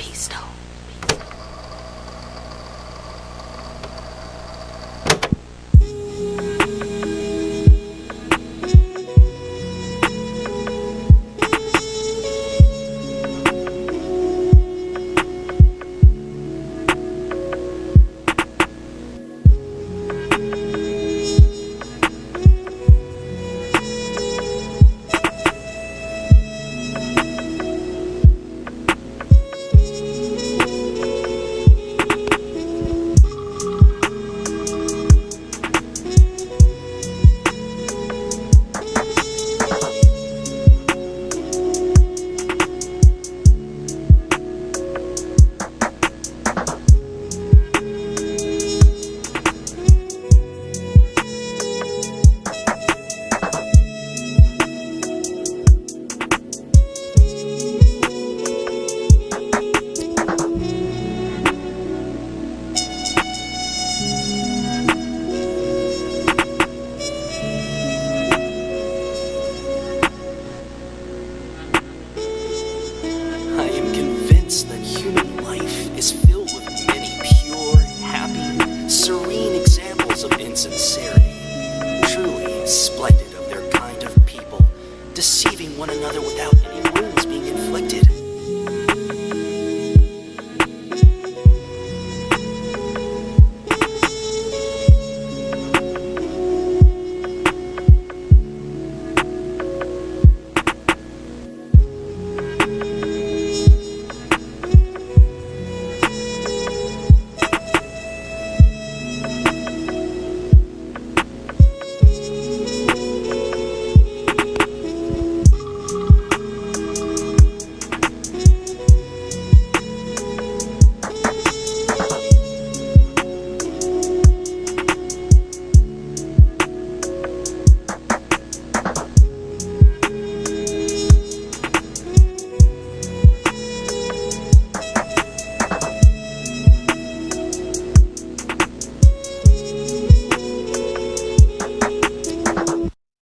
Peace, though. chance that human life is filled with many pure, happy, serene examples of insincerity, truly splendid of their kind of people, deceiving one another without any rules.